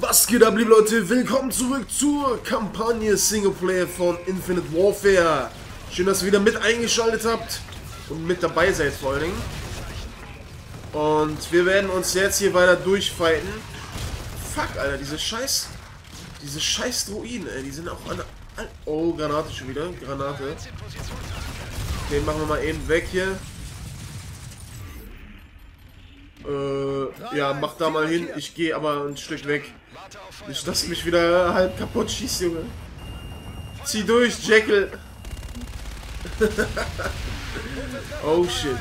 Was geht ab, liebe Leute? Willkommen zurück zur Kampagne Singleplayer von Infinite Warfare. Schön, dass ihr wieder mit eingeschaltet habt und mit dabei seid vor allen Dingen. Und wir werden uns jetzt hier weiter durchfighten. Fuck, Alter, diese scheiß... Diese scheiß Druiden, ey, die sind auch an... Oh, Granate schon wieder. Granate. Den machen wir mal eben weg hier. Äh, ja, mach da mal hin. Ich gehe aber ein Stück weg. Nicht, dass mich wieder halb kaputt schießt, Junge. Zieh durch, Jekyll. oh shit.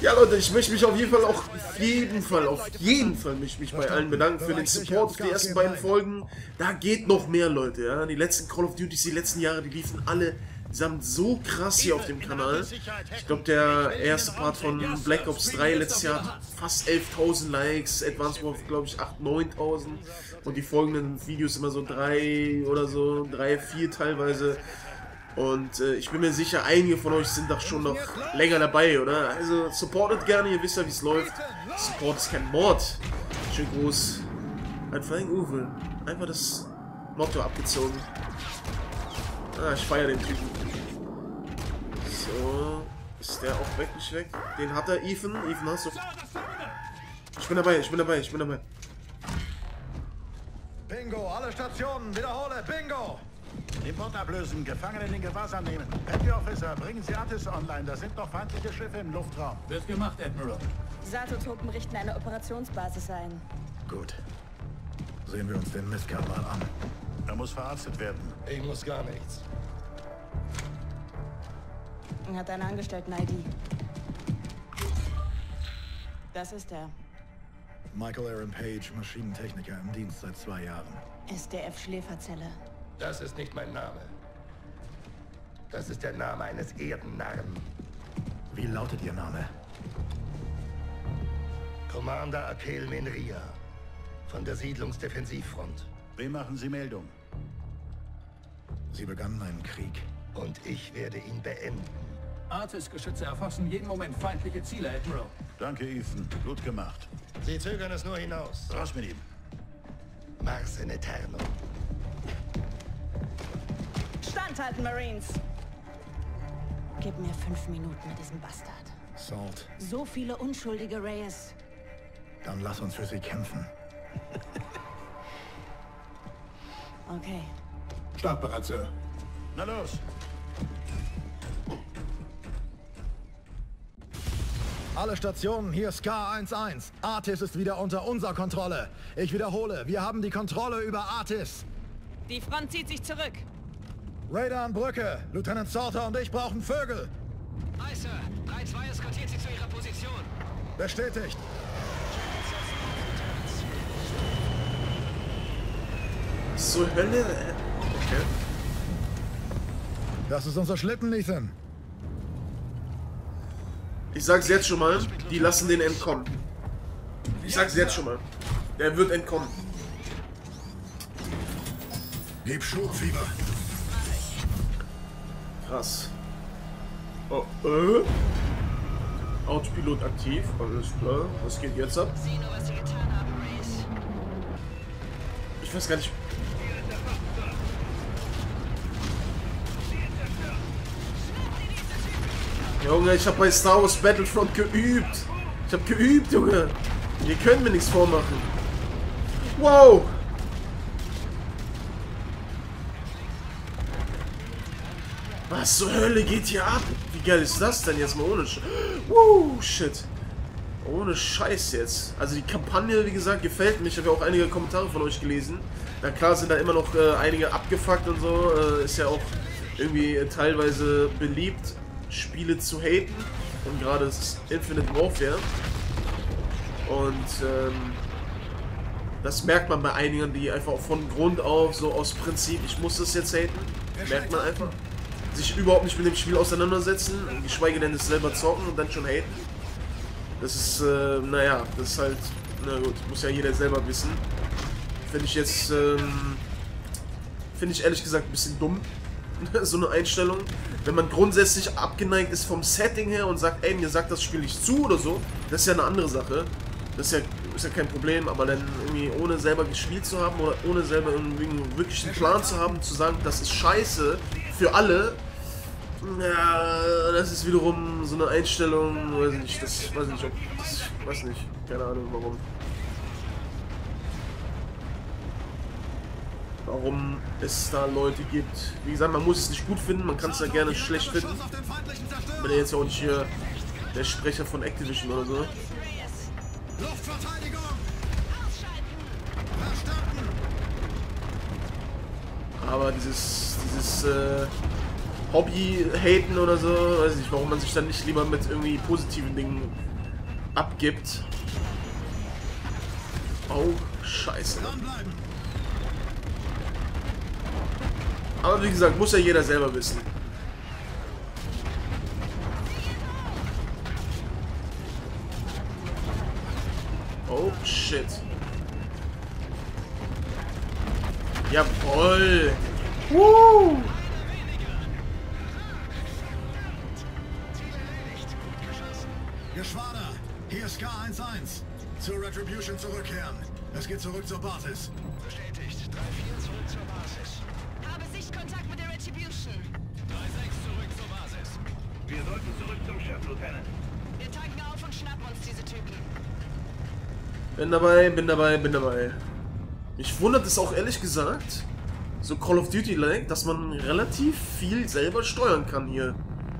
Ja Leute, ich möchte mich auf jeden Fall auch auf jeden Fall, auf jeden Fall mich, mich bei allen bedanken für den Support auf die ersten beiden Folgen. Da geht noch mehr, Leute. Ja? Die letzten Call of Duties, die letzten Jahre, die liefen alle samt so krass hier auf dem Kanal. Ich glaube, der erste Part von Black Ops 3 letztes Jahr hat fast 11.000 Likes, Advanced Warfare glaube ich 8.000, 9.000 und die folgenden Videos immer so 3 oder so, 3, 4 teilweise. Und äh, ich bin mir sicher, einige von euch sind doch schon noch länger dabei, oder? Also supportet gerne, ihr wisst ja, wie es läuft. Support ist kein Mord. Schön groß. Ein Flying Uwe. Einfach das Motto abgezogen. Ah, ich feiere den Typen. So. Ist der auch weg, nicht weg? Den hat er, Ethan. Ethan hast du. Ich bin dabei, ich bin dabei, ich bin dabei. Bingo, alle Stationen, wiederhole, Bingo! Import ablösen, Gefangene in Gewahrsam nehmen. Petty Officer, bringen Sie Attis online, da sind noch feindliche Schiffe im Luftraum. Wird gemacht, Admiral. Sato-Truppen richten eine Operationsbasis ein. Gut. Sehen wir uns den Mistkerl mal an. Er muss verarztet werden. Ich muss gar nichts. Er hat eine Angestellten-ID. Das ist er. Michael Aaron Page, Maschinentechniker im Dienst seit zwei Jahren. SDF Schläferzelle. Das ist nicht mein Name. Das ist der Name eines Erdennarren. Wie lautet Ihr Name? Commander Akel Menria von der Siedlungsdefensivfront. Wem machen Sie Meldung? Sie begannen einen Krieg. Und ich werde ihn beenden. Artis-Geschütze erfassen jeden Moment feindliche Ziele, Admiral. Danke, Ethan. Gut gemacht. Sie zögern es nur hinaus. Raus mit ihm. Mars in Eterno. Standhalten, Marines! Gib mir fünf Minuten mit diesem Bastard. Salt, So viele unschuldige Reyes. dann lass uns für Sie kämpfen. Okay. Startbereit, Sir. Na los. Alle Stationen, hier Scar 1-1. Artis ist wieder unter unserer Kontrolle. Ich wiederhole, wir haben die Kontrolle über Artis. Die Front zieht sich zurück. Radar an Brücke. Lieutenant Salter und ich brauchen Vögel. Hi, Sir. 3-2 eskortiert Sie zu Ihrer Position. Bestätigt. Zur Hölle? Okay. Das ist unser Schlitten, Ethan. Ich sag's jetzt schon mal, die lassen den entkommen. Ich sag's jetzt schon mal. Der wird entkommen. Gib Schubfieber. Krass. Oh, äh? Autopilot aktiv, alles klar. Was geht jetzt ab? Ich weiß gar nicht. Junge, ich habe bei Star Wars Battlefront geübt. Ich habe geübt, Junge. Ihr könnt mir nichts vormachen. Wow. Was zur Hölle geht hier ab? Wie geil ist das denn jetzt mal ohne Sch Woo, shit. Ohne Scheiß jetzt. Also die Kampagne, wie gesagt, gefällt mir. Ich habe ja auch einige Kommentare von euch gelesen. Na klar sind da immer noch äh, einige abgefuckt und so. Äh, ist ja auch irgendwie äh, teilweise beliebt, Spiele zu haten. Und gerade das Infinite Warfare. Und ähm, das merkt man bei einigen, die einfach von Grund auf, so aus Prinzip, ich muss das jetzt haten. Merkt man einfach. Sich überhaupt nicht mit dem Spiel auseinandersetzen, geschweige denn es selber zocken und dann schon haten. Das ist, äh, naja, das ist halt, na gut, muss ja jeder selber wissen. Finde ich jetzt, ähm, finde ich ehrlich gesagt ein bisschen dumm, so eine Einstellung. Wenn man grundsätzlich abgeneigt ist vom Setting her und sagt, ey, mir sagt das Spiel nicht zu oder so, das ist ja eine andere Sache. Das ist ja ist ja kein Problem, aber dann irgendwie ohne selber gespielt zu haben oder ohne selber irgendwie wirklich einen Plan zu haben, zu sagen, das ist scheiße für alle, ja, das ist wiederum so eine Einstellung, weiß ich nicht, das weiß ich nicht, ob, das, weiß nicht, keine Ahnung warum. Warum es da Leute gibt. Wie gesagt, man muss es nicht gut finden, man kann es ja gerne schlecht finden. Bin ja jetzt auch nicht hier der Sprecher von Activision oder so. Aber dieses, dieses äh, Hobby-Haten oder so, weiß ich nicht, warum man sich dann nicht lieber mit irgendwie positiven Dingen abgibt. Oh, scheiße. Dranbleiben. Aber wie gesagt, muss ja jeder selber wissen. Oh, shit. Jawoll. Woo! Geschwader, hier ist K11. Zur Retribution zurückkehren. Es geht zurück zur Basis. Bestätigt. 3-4 zurück zur Schiff, Lieutenant. Wir tanken auf und schnappen uns diese Typen. Bin dabei, bin dabei, bin dabei. Mich wundert es auch ehrlich gesagt, so Call of Duty-like, dass man relativ viel selber steuern kann hier.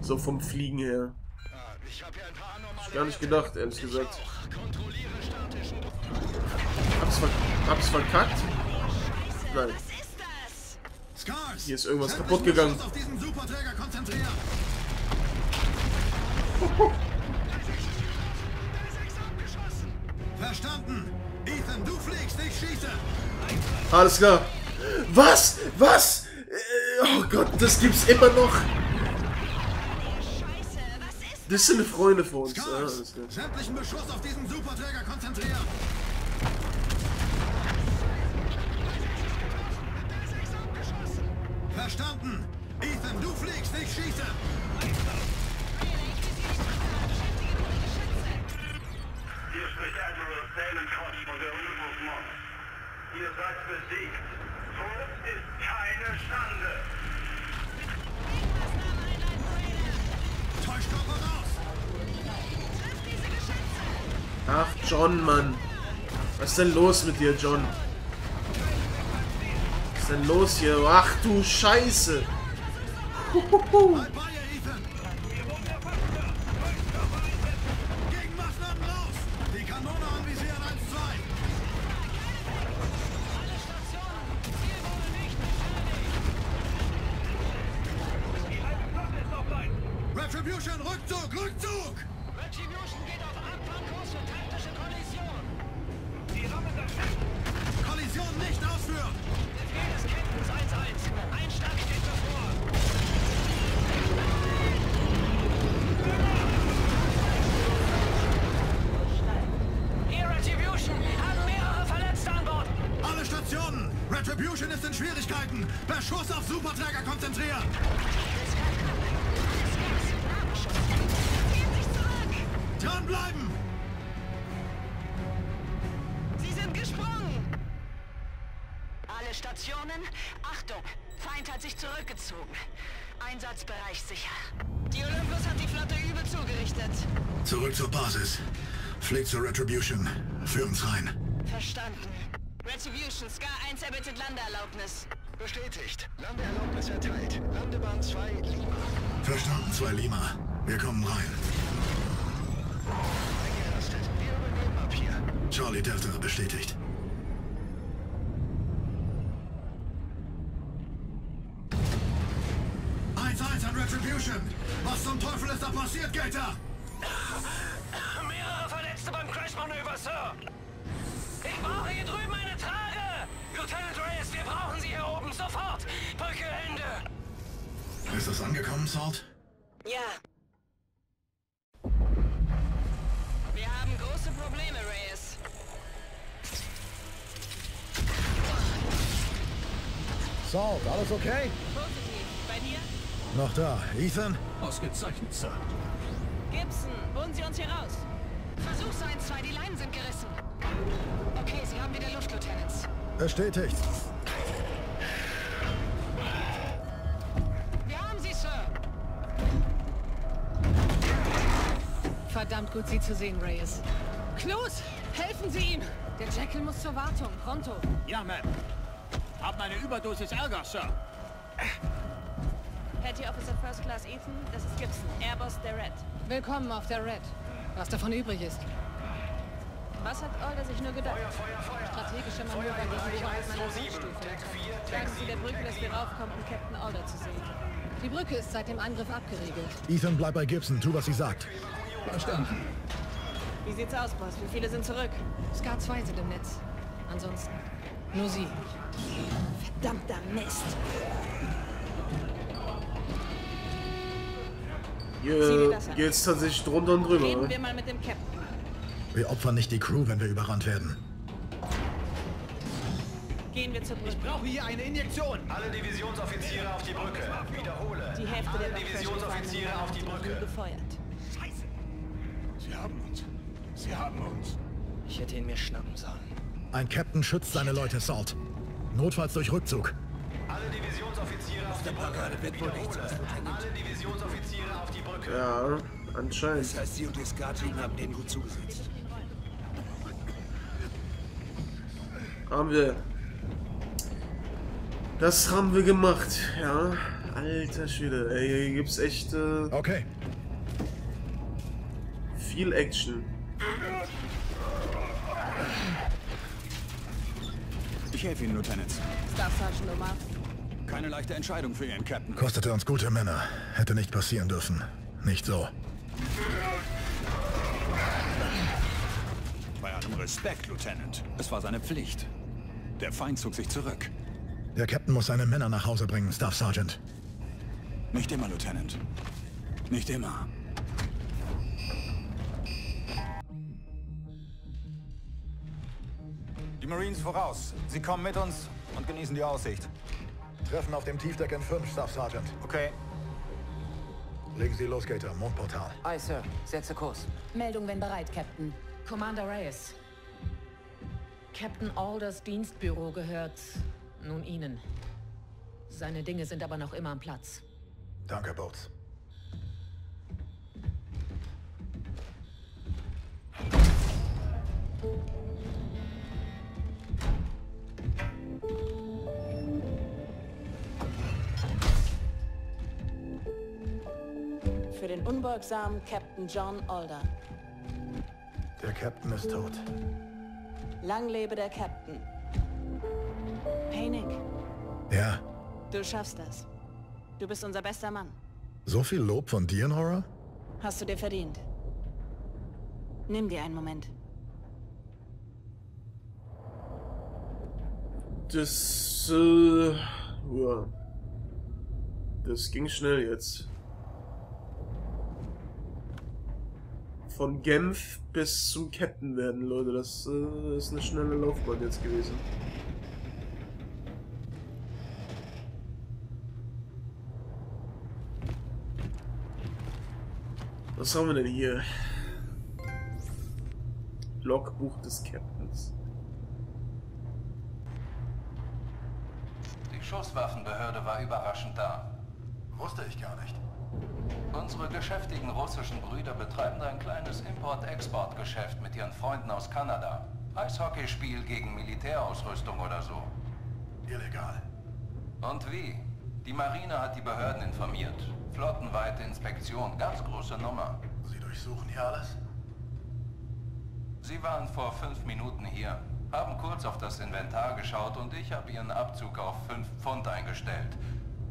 So vom Fliegen her. Ah, ich habe hier ein paar anormale Gar nicht gedacht, ehrlich Ich gesagt. Hab's, ver hab's verkackt? Nein. Hier ist irgendwas kaputt gegangen. Verstanden. Ethan, du fliegst, ich schieße. Alles klar. Was? Was? Äh, Oh Gott, das gibt's immer noch. Das sind Freunde von uns. Klar. Sämtlichen Beschuss auf diesen Superträger konzentrieren. Verstanden. Ethan, du fliegst, ich schieße. Koch von der Moss. Ihr seid besiegt. Tod ist keine Schande. Täuschkörper raus. Ach, John, Mann. Was ist denn los mit dir, John? Was ist denn los hier? Ach du Scheiße. Huhuhu. Retribution, Rückzug, Rückzug! Retribution geht auf Abfahrkurs für taktische Kollision. Kollision nicht ausführen! Befehl des Captains 1-1. Ein Schlag steht bevor. Hier Retribution haben mehrere Verletzte an Bord. Alle Stationen! Retribution ist in Schwierigkeiten! Beschuss auf Superträger konzentrieren! Dranbleiben! Sie sind gesprungen! Alle Stationen, Achtung! Feind hat sich zurückgezogen. Einsatzbereich sicher. Die Olympus hat die Flotte übel zugerichtet. Zurück zur Basis. Fliegt zur Retribution. Für uns rein. Verstanden. Retribution, Scar 1 erbittet Landeerlaubnis. Bestätigt. Landeerlaubnis erteilt. Landebahn 2 Lima. Verstanden, 2 Lima. Wir kommen rein. Charlie Delta bestätigt. Eins, eins an Retribution! Was zum Teufel ist da passiert, Gator? Mehrere Verletzte beim Crashmanöver, Sir. Ich brauche hier drüben eine Trage. Lieutenant Reyes, wir brauchen Sie hier oben. Sofort. Brücke Ende. Ist das angekommen, Salt? Ja. Salt, alles okay? Positiv. Bei dir? Noch da. Ethan? Ausgezeichnet, Sir. Gibson, holen Sie uns hier raus. Versuch's eins, zwei, die Leinen sind gerissen. Okay, Sie haben wieder Luft, Lieutenants. Bestätigt. Wir haben Sie, Sir. Verdammt gut, Sie zu sehen, Reyes. Klos, helfen Sie ihm! Der Jackal muss zur Wartung. Pronto. Ja, Ma'am. Haben eine Überdosis Ärger, Sir. Petty Officer First Class Ethan, das ist Gibson, Airboss der Red. Willkommen auf der Red. Was davon übrig ist. Was hat Alder sich nur gedacht? Strategische Manöver gegen die Notstufe. Sagen Sie der Brücke, dass wir raufkommen, um Captain Alder zu sehen. Die Brücke ist seit dem Angriff abgeriegelt. Ethan, bleib bei Gibson. Tu, was sie sagt. Verstanden. Wie sieht's aus, Boss? Wie viele sind zurück? Scar 2 sind im Netz. Ansonsten nur Sie. Verdammter Mist. Hier an. geht's tatsächlich drunter und drüber. Reden wir mal mit dem Captain. Wir opfern nicht die Crew, wenn wir überrannt werden. Gehen wir zur Brücke. Brauche hier eine Injektion. Alle Divisionsoffiziere auf die Brücke. Wiederhole. Die Hälfte Alle der Divisionsoffiziere auf die Brücke. gefeuert. Sie haben uns. Sie haben uns. Ich hätte ihn mir schnappen sollen. Ein Captain schützt seine Leute, Salt. Notfalls durch Rückzug. Alle Divisionsoffiziere auf Brücke. wird wohl nichts, was Alle Divisionsoffiziere auf die Brücke. Ja, anscheinend. Das heißt, Sie und die Scar-Team haben denen gut zugesetzt. Haben wir. Das haben wir gemacht, ja. Alter Schwede, ey, hier gibt's echt äh, Okay. viel Action. Ich helfe Ihnen, Lieutenant. Staff Sergeant Omar. Keine leichte Entscheidung für Ihren Captain. Kostete uns gute Männer. Hätte nicht passieren dürfen. Nicht so. Bei allem Respekt, Lieutenant. Es war seine Pflicht. Der Feind zog sich zurück. Der Captain muss seine Männer nach Hause bringen, Staff Sergeant. Nicht immer, Lieutenant. Nicht immer. Die Marines voraus. Sie kommen mit uns und genießen die Aussicht. Treffen auf dem Tiefdeck N5, Staff Sergeant. Okay. Legen Sie los, Gator. Mondportal. Aye, Sir. Setze Kurs. Meldung, wenn bereit, Captain. Commander Reyes. Captain Alders Dienstbüro gehört nun Ihnen. Seine Dinge sind aber noch immer am Platz. Danke, Boats. Unbeugsamen Captain John Alder. Der Captain ist tot. Lang lebe der Captain. Hey Ja, du schaffst das. Du bist unser bester Mann. so viel Lob von dir, Nora? Hast du dir verdient. Nimm dir einen Moment. Das, äh, ja. Das ging schnell jetzt. Von Genf bis zum Captain werden, Leute. Das äh, ist eine schnelle Laufbahn jetzt gewesen. Was haben wir denn hier? Logbuch des Captains. Die Schusswaffenbehörde war überraschend da. Wusste ich gar nicht. Unsere geschäftigen russischen Brüder betreiben ein kleines Import-Export-Geschäft mit ihren Freunden aus Kanada. Eishockeyspiel gegen Militärausrüstung oder so. Illegal. Und wie? Die Marine hat die Behörden informiert. Flottenweite Inspektion, ganz große Nummer. Sie durchsuchen hier alles? Sie waren vor fünf Minuten hier, haben kurz auf das Inventar geschaut und ich habe ihren Abzug auf fünf Pfund eingestellt.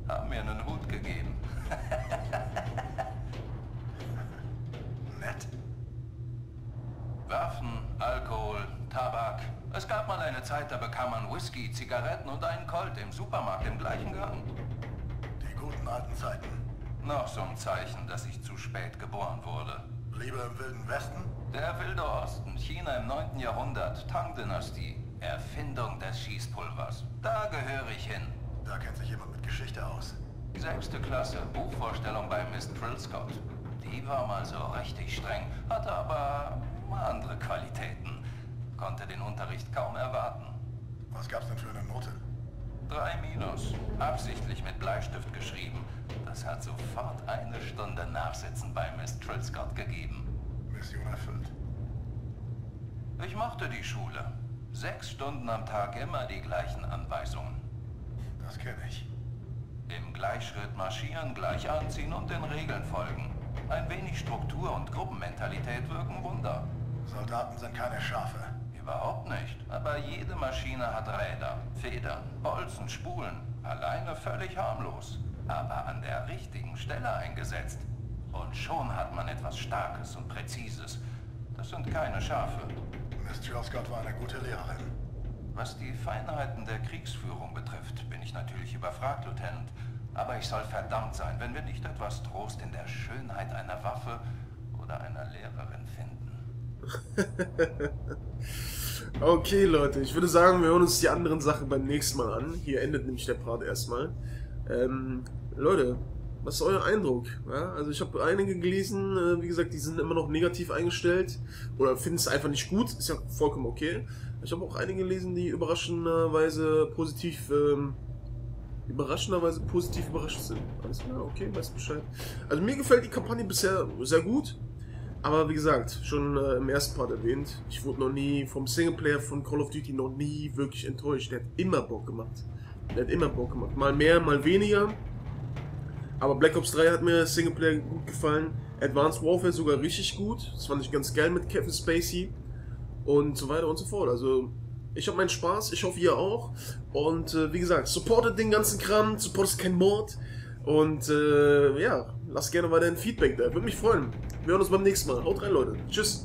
Haben mir einen Hut gegeben. Nett. Waffen, Alkohol, Tabak. Es gab mal eine Zeit, da bekam man Whisky, Zigaretten und einen Colt im Supermarkt im gleichen Gang. Die guten alten Zeiten. Noch so ein Zeichen, dass ich zu spät geboren wurde. Lieber im Wilden Westen? Der Wilde Osten, China im 9. Jahrhundert, Tang-Dynastie. Erfindung des Schießpulvers. Da gehöre ich hin. Da kennt sich jemand mit Geschichte aus. Sechste Klasse, Buchvorstellung bei Miss Scott. Die war mal so richtig streng, hatte aber andere Qualitäten. konnte den Unterricht kaum erwarten. Was gab's denn für eine Note? Drei Minus. Absichtlich mit Bleistift geschrieben. Das hat sofort eine Stunde Nachsitzen bei Miss Trilscott gegeben. Mission erfüllt. Ich mochte die Schule. Sechs Stunden am Tag immer die gleichen Anweisungen. Das kenne ich. Im Gleichschritt marschieren, gleich anziehen und den Regeln folgen. Ein wenig Struktur und Gruppenmentalität wirken Wunder. Soldaten sind keine Schafe. Überhaupt nicht. Aber jede Maschine hat Räder, Federn, Bolzen, Spulen. Alleine völlig harmlos. Aber an der richtigen Stelle eingesetzt. Und schon hat man etwas Starkes und Präzises. Das sind keine Schafe. Miss Scott war eine gute Lehrerin. Was die Feinheiten der Kriegsführung betrifft, bin ich natürlich überfragt, Lieutenant. Aber ich soll verdammt sein, wenn wir nicht etwas Trost in der Schönheit einer Waffe oder einer Lehrerin finden. okay, Leute, ich würde sagen, wir hören uns die anderen Sachen beim nächsten Mal an. Hier endet nämlich der Part erstmal. Ähm, Leute, was ist euer Eindruck? Ja, also ich habe einige gelesen, äh, wie gesagt, die sind immer noch negativ eingestellt oder finden es einfach nicht gut, ist ja vollkommen okay. Ich habe auch einige gelesen, die überraschenderweise positiv, ähm, überraschenderweise positiv überrascht sind. Alles klar, okay, weiß Bescheid. Also mir gefällt die Kampagne bisher sehr gut. Aber wie gesagt, schon äh, im ersten Part erwähnt, ich wurde noch nie vom Singleplayer von Call of Duty noch nie wirklich enttäuscht. Der hat immer Bock gemacht. Der hat immer Bock gemacht. Mal mehr, mal weniger. Aber Black Ops 3 hat mir Singleplayer gut gefallen. Advanced Warfare sogar richtig gut. Das fand ich ganz geil mit Kevin Spacey. Und so weiter und so fort. Also, ich habe meinen Spaß. Ich hoffe, ihr auch. Und äh, wie gesagt, supportet den ganzen Kram. Supportet kein Mord. Und äh, ja, lasst gerne weiterhin Feedback da. Würde mich freuen. Wir hören uns beim nächsten Mal. Haut rein, Leute. Tschüss.